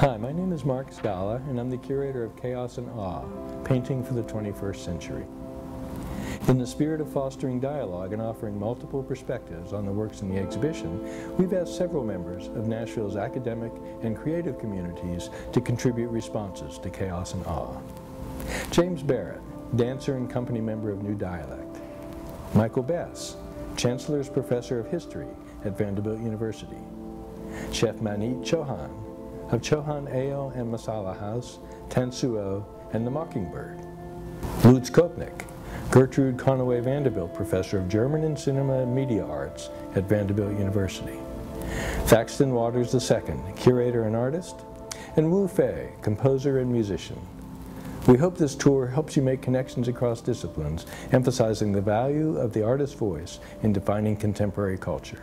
Hi, my name is Mark Scala, and I'm the curator of Chaos and Awe, Painting for the 21st Century. In the spirit of fostering dialogue and offering multiple perspectives on the works in the exhibition, we've asked several members of Nashville's academic and creative communities to contribute responses to Chaos and Awe. James Barrett, dancer and company member of New Dialect. Michael Bess, Chancellor's Professor of History at Vanderbilt University. Chef Maneet Chauhan of Chauhan Ale and Masala House, Tansuo, and the Mockingbird. Lutz Koepnick, Gertrude Conaway Vanderbilt Professor of German and Cinema and Media Arts at Vanderbilt University. Thaxton Waters II, curator and artist, and Wu Fei, composer and musician. We hope this tour helps you make connections across disciplines, emphasizing the value of the artist's voice in defining contemporary culture.